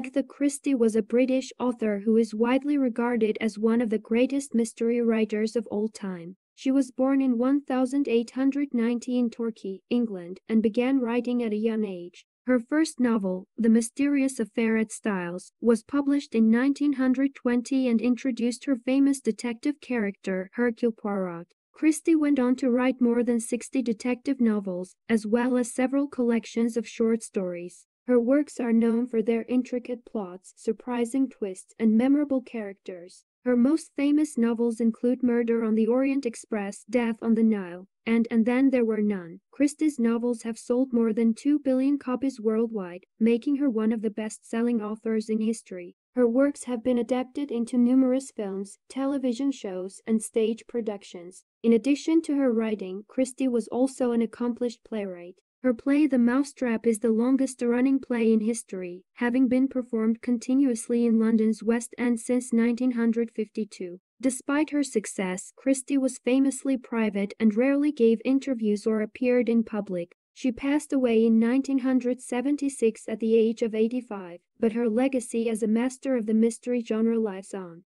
Agatha Christie was a British author who is widely regarded as one of the greatest mystery writers of all time. She was born in 1890 in Torquay, England, and began writing at a young age. Her first novel, The Mysterious Affair at Styles, was published in 1920 and introduced her famous detective character Hercule Poirot. Christie went on to write more than 60 detective novels, as well as several collections of short stories. Her works are known for their intricate plots, surprising twists, and memorable characters. Her most famous novels include Murder on the Orient Express, Death on the Nile, and And Then There Were None. Christie's novels have sold more than 2 billion copies worldwide, making her one of the best-selling authors in history. Her works have been adapted into numerous films, television shows, and stage productions. In addition to her writing, Christie was also an accomplished playwright. Her play The Mousetrap is the longest-running play in history, having been performed continuously in London's West End since 1952. Despite her success, Christie was famously private and rarely gave interviews or appeared in public. She passed away in 1976 at the age of 85, but her legacy as a master of the mystery genre lives on.